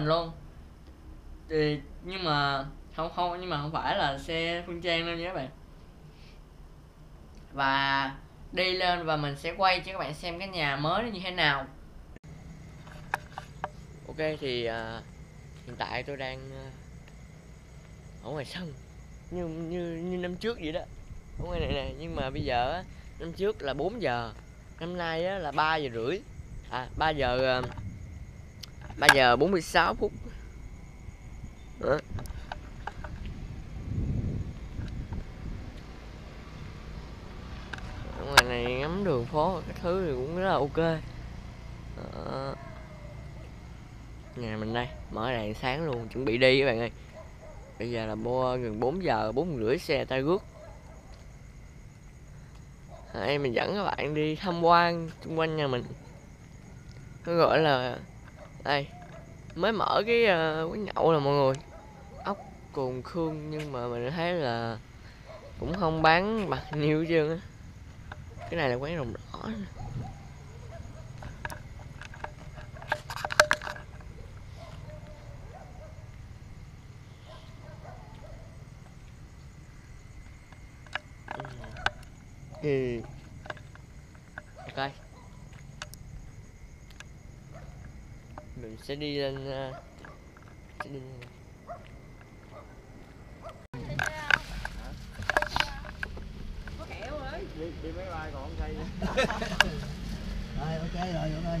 mình luôn. Thì nhưng mà không không nhưng mà không phải là xe phương trang đâu nha các bạn. Và đi lên và mình sẽ quay cho các bạn xem cái nhà mới nó như thế nào. Ok thì uh, hiện tại tôi đang uh, ở ngoài sân. Như như như năm trước vậy đó. Ở ngoài này nè nhưng mà bây giờ năm trước là 4 giờ. Năm nay á, là 3 giờ rưỡi. À 3 giờ à, 3 giờ 46 phút. Đó. ngoài này ngắm đường phố, cái thứ thì cũng rất là ok. Đó. nhà mình đây, mở đèn sáng luôn, chuẩn bị đi các bạn ơi. Bây giờ là mua gần 4 giờ bốn rưỡi, xe tay rước. Em mình dẫn các bạn đi tham quan xung quanh nhà mình. Nó gọi là đây mới mở cái uh, quán nhậu là mọi người. Ốc cồn khương nhưng mà mình thấy là cũng không bán bạc nhiêu chứ cái này là quán rồng đỏ ừ. thì ok mình sẽ đi lên uh, sẽ đi đi, đi máy bay còn không xây rồi ok rồi Dũng ơi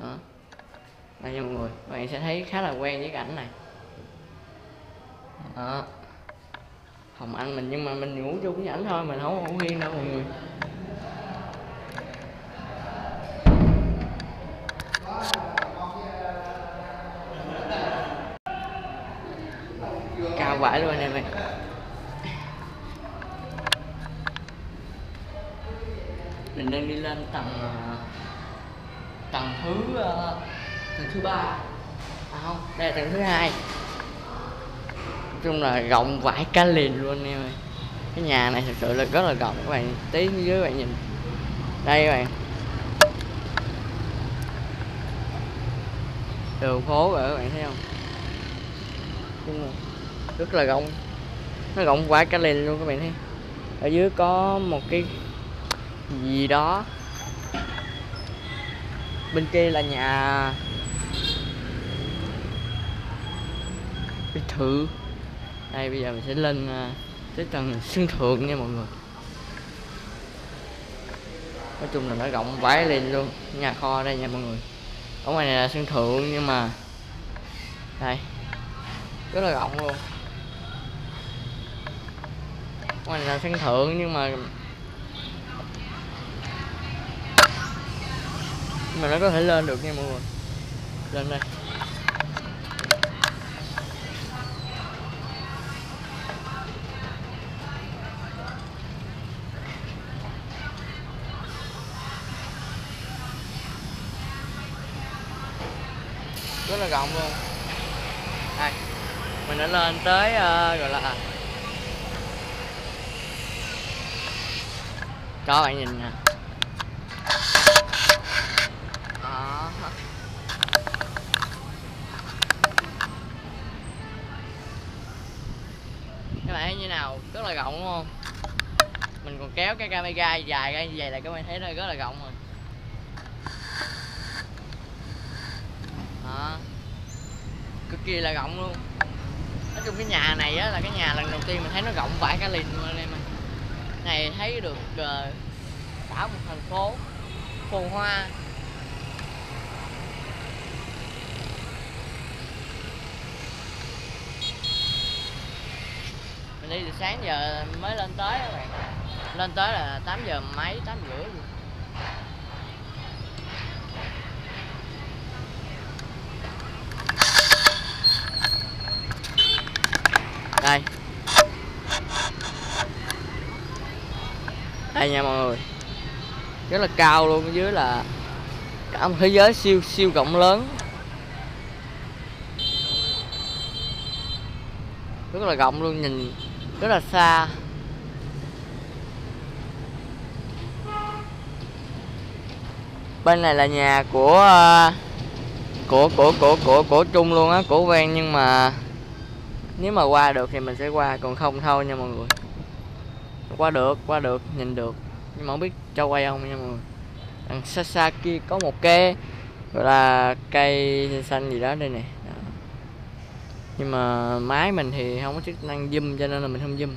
đó đây nha mọi người? Bạn sẽ thấy khá là quen với cảnh này. Đó. Phòng anh mình, nhưng mà mình ngủ chung với ảnh thôi, mình không ngủ riêng đâu mọi người. Cao vãi luôn anh em ơi. Mình đang đi lên tầng à, tầng thứ uh, tầng thứ ba. À không đây là tầng thứ hai. Nói chung là rộng vãi cá liền luôn em ơi. Cái nhà này thật sự là rất là rộng các bạn tí dưới bạn nhìn. Đây các bạn. Đường phố rồi các bạn thấy không? Nhưng mà rất là rộng. Nó rộng quá cả liền luôn các bạn thấy. Ở dưới có một cái gì đó bên kia là nhà biệt thự đây, bây giờ mình sẽ lên à, tới tầng sân thượng nha mọi người. Nói chung là nó rộng vãi lên luôn, nhà kho đây nha mọi người. Ở ngoài này là sân thượng nhưng mà đây, rất là rộng luôn. Ngoài này là sân thượng nhưng mà mà nó có thể lên được nha mọi người. Lên đây. Rất là rộng luôn. Đây. Mình đã lên tới uh, gọi là cho bạn nhìn nè. Bạn thấy như nào rất là rộng đúng không? Mình còn kéo cái camera dài ra như vậy là các bạn thấy nó rất là rộng rồi. Đó. Cực kỳ là rộng luôn. Nói chung cái nhà này á là cái nhà lần đầu tiên mình thấy nó rộng vãi cả liền luôn anh em ơi. Này thấy được ờ, cả một thành phố phồn hoa. Mình đi từ sáng giờ mới lên tới các bạn. Lên tới là 8 giờ mấy 8 rưỡi. Luôn đây. Đây nha mọi người. Rất là cao luôn ở dưới là cả một thế giới siêu siêu rộng lớn. Rất là rộng luôn, nhìn rất là xa. Bên này là nhà của ờ, của của của của của Trung luôn á, của quen nhưng mà nếu mà qua được thì mình sẽ qua, còn không thôi nha mọi người. Qua được qua được, nhìn được. Nhưng mà không biết cho quay không nha mọi người. Đằng xa xa kia có một cái gọi là cây xanh xanh gì đó đây nè nhưng mà máy mình thì không có chức năng zoom cho nên là mình không zoom.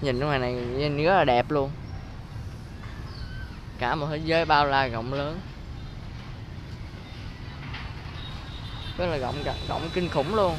Nhìn cái ngoài này nhìn rất là đẹp luôn. Cả một thế giới bao la rộng lớn. Rất là rộng rộng kinh khủng luôn.